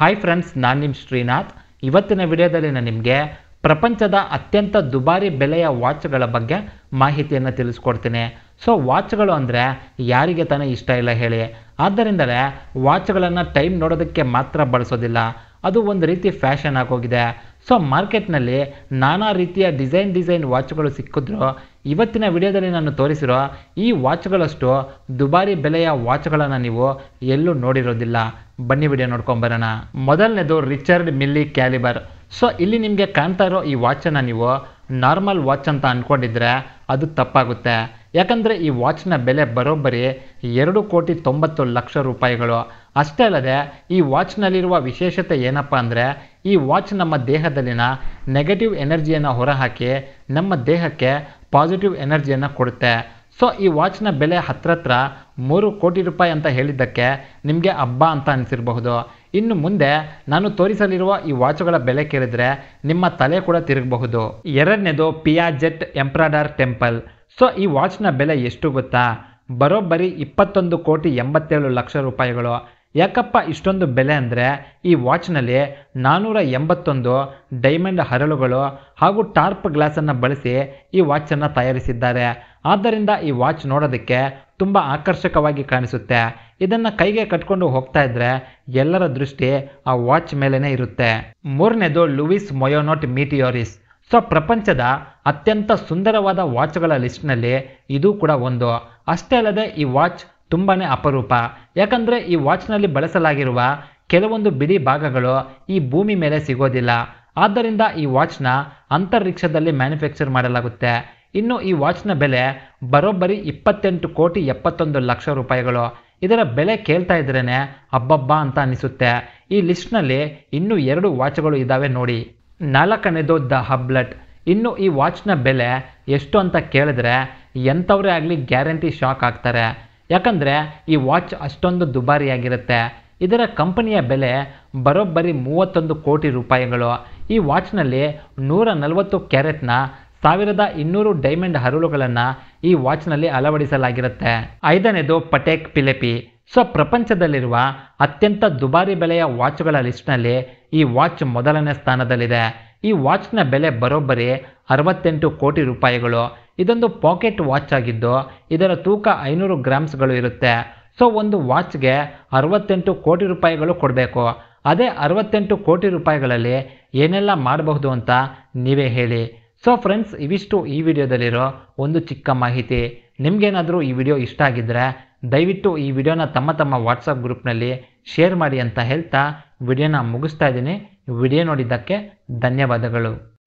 Hi friends ನಾನು ನಿಮ್ಮ ಶ್ರೀನಾಥ್. ಇವತ್ತಿನ ವಿಡಿಯೋದಲ್ಲಿ ನಾನು ನಿಮಗೆ ಪ್ರಪಂಚದ ಅತ್ಯಂತ ದುಬಾರಿ ಬೆಲೆಯ ವಾಚ್ಗಳ ಬಗ್ಗೆ ಮಾಹಿತಿಯನ್ನು ತಿಳಿಸ್ಕೊಡ್ತೀನಿ. ಸೊ ವಾಚ್ಗಳು ಅಂದರೆ ಯಾರಿಗೆ ತಾನೇ ಇಷ್ಟ ಇಲ್ಲ ಹೇಳಿ. ಆದ್ದರಿಂದಲೇ ವಾಚ್ಗಳನ್ನು ಟೈಮ್ ನೋಡೋದಕ್ಕೆ ಮಾತ್ರ ಬಳಸೋದಿಲ್ಲ. ಅದು ಒಂದು ರೀತಿ ಫ್ಯಾಷನ್ ಆಗೋಗಿದೆ. ಸೊ ಮಾರ್ಕೆಟ್ನಲ್ಲಿ ನಾನಾ ರೀತಿಯ ಡಿಸೈನ್ ಡಿಸೈನ್ ವಾಚ್ಗಳು ಸಿಕ್ಕಿದ್ರು. ಇವತ್ತಿನ ವಿಡಿಯೋದಲ್ಲಿ ನಾನು ತೋರಿಸಿರೋ ಈ ವಾಚ್ಗಳಷ್ಟು ದುಬಾರಿ ಬೆಲೆಯ ವಾಚ್ಗಳನ್ನು ನೀವು ಎಲ್ಲೂ ನೋಡಿರೋದಿಲ್ಲ. ಬನ್ನಿ ವಿಡಿಯೋ ನೋಡ್ಕೊಂಬರೋಣ ಮೊದಲನೇದು ರಿಚರ್ಡ್ ಮಿಲ್ಲಿ ಕ್ಯಾಲಿಬರ್. ಸೊ ಇಲ್ಲಿ ನಿಮಗೆ ಕಾಣ್ತಾ ಇರೋ ಈ ವಾಚನ್ನು ನೀವು ನಾರ್ಮಲ್ ವಾಚ್ ಅಂತ ಅಂದ್ಕೊಂಡಿದ್ರೆ ಅದು ತಪ್ಪಾಗುತ್ತೆ. ಯಾಕಂದರೆ ಈ ವಾಚ್ನ ಬೆಲೆ ಬರೋಬ್ಬರಿ ಎರಡು ಕೋಟಿ ತೊಂಬತ್ತು ಲಕ್ಷ ರೂಪಾಯಿಗಳು. ಅಷ್ಟೇ ಅಲ್ಲದೆ, ಈ ವಾಚ್ನಲ್ಲಿರುವ ವಿಶೇಷತೆ ಏನಪ್ಪ ಅಂದರೆ, ಈ ವಾಚ್ ನಮ್ಮ ದೇಹದಲ್ಲಿನ ನೆಗೆಟಿವ್ ಎನರ್ಜಿಯನ್ನು ಹೊರಹಾಕಿ ನಮ್ಮ ದೇಹಕ್ಕೆ ಪಾಸಿಟಿವ್ ಎನರ್ಜಿಯನ್ನು ಕೊಡುತ್ತೆ. ಸೊ ಈ ವಾಚ್ನ ಬೆಲೆ ಹತ್ರ ಹತ್ರ ಮೂರು ಕೋಟಿ ರೂಪಾಯಿ ಅಂತ ಹೇಳಿದ್ದಕ್ಕೆ ನಿಮಗೆ ಹಬ್ಬ ಅಂತ ಅನಿಸಿರಬಹುದು. ಇನ್ನು ಮುಂದೆ ನಾನು ತೋರಿಸಲಿರುವ ಈ ವಾಚ್ಗಳ ಬೆಲೆ ಕೇಳಿದ್ರೆ ನಿಮ್ಮ ತಲೆ ಕೂಡ ತಿರುಗಬಹುದು. ಎರಡನೇದು ಪಿಯಾಜೆಟ್ ಎಂಪ್ರಾಡರ್ ಟೆಂಪಲ್ ಸೊ ಈ ವಾಚ್ನ ಬೆಲೆ ಎಷ್ಟು ಗೊತ್ತಾ? ಬರೋಬ್ಬರಿ ಇಪ್ಪತ್ತೊಂದು ಕೋಟಿ ಎಂಬತ್ತೇಳು ಲಕ್ಷ ರೂಪಾಯಿಗಳು. ಯಾಕಪ್ಪ ಇಷ್ಟೊಂದು ಬೆಲೆ ಅಂದರೆ ಈ ವಾಚ್ನಲ್ಲಿ ನಾನ್ನೂರ ಎಂಬತ್ತೊಂದು ಡೈಮಂಡ್ ಹರಳುಗಳು ಹಾಗೂ ಟಾರ್ಪ್ ಗ್ಲಾಸನ್ನು ಬಳಸಿ ಈ ವಾಚನ್ನು ತಯಾರಿಸಿದ್ದಾರೆ. ಆದ್ದರಿಂದ ಈ ವಾಚ್ ನೋಡೋದಕ್ಕೆ ತುಂಬ ಆಕರ್ಷಕವಾಗಿ ಕಾಣಿಸುತ್ತೆ. ಇದನ್ನು ಕೈಗೆ ಕಟ್ಕೊಂಡು ಹೋಗ್ತಾ ಇದ್ರೆ ಎಲ್ಲರ ದೃಷ್ಟಿ ಆ ವಾಚ್ ಮೇಲೇ ಇರುತ್ತೆ. ಮೂರನೇದು ಲೂಯಿಸ್ ಮೊಯೋನೋಟ್ ಮೀಟಿಯೋರಿಸ್. ಸೊ, ಪ್ರಪಂಚದ ಅತ್ಯಂತ ಸುಂದರವಾದ ವಾಚ್ಗಳ ಲಿಸ್ಟ್ನಲ್ಲಿ ಇದು ಕೂಡ ಒಂದು. ಅಷ್ಟೇ ಅಲ್ಲದೆ ಈ ವಾಚ್ ತುಂಬಾ ಅಪರೂಪ. ಯಾಕಂದರೆ ಈ ವಾಚ್ನಲ್ಲಿ ಬಳಸಲಾಗಿರುವ ಕೆಲವೊಂದು ಬಿಡಿ ಭಾಗಗಳು ಈ ಭೂಮಿ ಮೇಲೆ ಸಿಗೋದಿಲ್ಲ. ಆದ್ದರಿಂದ ಈ ವಾಚ್ನ ಅಂತರಿಕ್ಷದಲ್ಲಿ ಮ್ಯಾನುಫ್ಯಾಕ್ಚರ್ ಮಾಡಲಾಗುತ್ತೆ. ಇನ್ನು ಈ ವಾಚ್ನ ಬೆಲೆ ಬರೋಬ್ಬರಿ ಇಪ್ಪತ್ತೆಂಟು ಕೋಟಿ ಎಪ್ಪತ್ತೊಂದು ಲಕ್ಷ ರೂಪಾಯಿಗಳು. ಇದರ ಬೆಲೆ ಕೇಳ್ತಾ ಇದ್ರೇ ಹಬ್ಬಬ್ಬ ಅಂತ ಅನಿಸುತ್ತೆ. ಈ ಲಿಸ್ಟ್ನಲ್ಲಿ ಇನ್ನೂ ಎರಡು ವಾಚ್ಗಳು ಇದ್ದಾವೆ ನೋಡಿ. ನಾಲ್ಕನೇದು ದ ಹಬ್ಲಟ್. ಇನ್ನು ಈ ವಾಚ್ನ ಬೆಲೆ ಎಷ್ಟು ಅಂತ ಕೇಳಿದ್ರೆ ಎಂಥವರೇ ಆಗಲಿ ಗ್ಯಾರಂಟಿ ಶಾಕ್ ಆಗ್ತಾರೆ. ಯಾಕಂದರೆ ಈ ವಾಚ್ ಅಷ್ಟೊಂದು ದುಬಾರಿಯಾಗಿರುತ್ತೆ. ಇದರ ಕಂಪನಿಯ ಬೆಲೆ ಬರೋಬ್ಬರಿ ಮೂವತ್ತೊಂದು ಕೋಟಿ ರೂಪಾಯಿಗಳು. ಈ ವಾಚ್ನಲ್ಲಿ ನೂರ ನಲವತ್ತು ಕ್ಯಾರೆಟ್ನ ಸಾವಿರದ ಇನ್ನೂರು ಡೈಮಂಡ್ ಹರಳುಗಳನ್ನು ಈ ವಾಚ್ನಲ್ಲಿ ಅಳವಡಿಸಲಾಗಿರುತ್ತೆ. ಐದನೇದು ಪಟೇಕ್ ಪಿಲೆಪಿ. ಸೊ, ಪ್ರಪಂಚದಲ್ಲಿರುವ ಅತ್ಯಂತ ದುಬಾರಿ ಬೆಲೆಯ ವಾಚ್ಗಳ ಲಿಸ್ಟ್ನಲ್ಲಿ ಈ ವಾಚ್ ಮೊದಲನೇ ಸ್ಥಾನದಲ್ಲಿದೆ. ಈ ವಾಚ್ನ ಬೆಲೆ ಬರೋಬ್ಬರಿ ಅರವತ್ತೆಂಟು ಕೋಟಿ ರೂಪಾಯಿಗಳು. ಇದೊಂದು ಪಾಕೆಟ್ ವಾಚ್ ಆಗಿದ್ದು, ಇದರ ತೂಕ ಐನೂರು ಗ್ರಾಮ್ಸ್ಗಳು ಇರುತ್ತೆ. ಸೊ, ಒಂದು ವಾಚ್ಗೆ ಅರವತ್ತೆಂಟು ಕೋಟಿ ರೂಪಾಯಿಗಳು ಕೊಡಬೇಕು. ಅದೇ ಅರವತ್ತೆಂಟು ಕೋಟಿ ರೂಪಾಯಿಗಳಲ್ಲಿ ಏನೆಲ್ಲ ಮಾಡಬಹುದು ಅಂತ ನೀವೇ ಹೇಳಿ. ಸೊ, ಫ್ರೆಂಡ್ಸ್, ಇವಿಷ್ಟು ಈ ವಿಡಿಯೋದಲ್ಲಿರೋ ಒಂದು ಚಿಕ್ಕ ಮಾಹಿತಿ. ನಿಮಗೇನಾದರೂ ಈ ವಿಡಿಯೋ ಇಷ್ಟ ಆಗಿದ್ದರೆ ದಯವಿಟ್ಟು ಈ ವಿಡಿಯೋನ ತಮ್ಮ ತಮ್ಮ ವಾಟ್ಸಪ್ ಗ್ರೂಪ್ನಲ್ಲಿ ಶೇರ್ ಮಾಡಿ ಅಂತ ಹೇಳ್ತಾ ವಿಡಿಯೋನ ಮುಗಿಸ್ತಾ ಇದ್ದೀನಿ. ವಿಡಿಯೋ ನೋಡಿದ್ದಕ್ಕೆ ಧನ್ಯವಾದಗಳು.